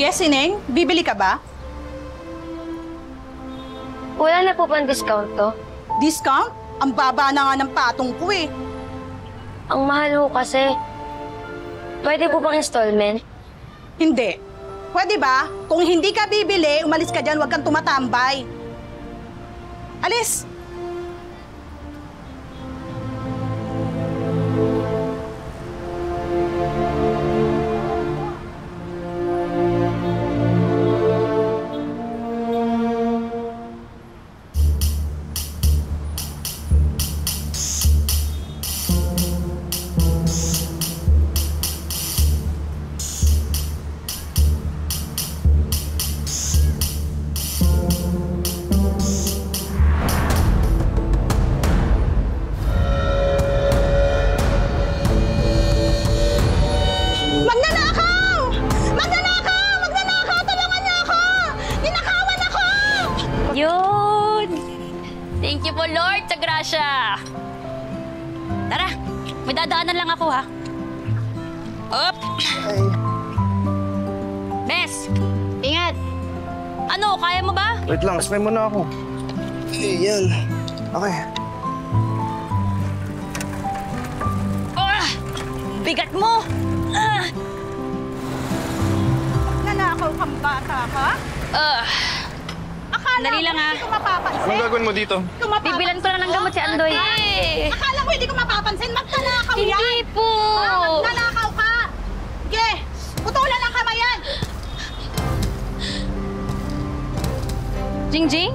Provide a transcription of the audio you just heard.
Yes, Ineng? Bibili ka ba? Wala na po bang discount to? Discount? Ang baba na nga ng patong ko eh. Ang mahal ho kasi. Pwede po bang installment? Hindi. Pwede ba? Kung hindi ka bibili, umalis ka dyan, huwag kang tumatambay. Alis! Thank you po, Lord, sa grasya. Tara, may dadaanan lang ako, ha? Up! Bes, ingat. Ano, kaya mo ba? Wait lang, spray muna ako. Ayan. Okay. Ah! Bigat mo! Ah! Magnanakaw kang bata ka? Ah! Akala Dali lang, ah. hindi ko mapapansin. Anong gagawin mo dito? Bibilan ko lang ng gamot si Andoy. Akala ko hindi ko mapapansin. Magnanakaw yan! Hindi po! Ah, magnanakaw ka! Sige! Putulan ang kamay yan! Jingjing?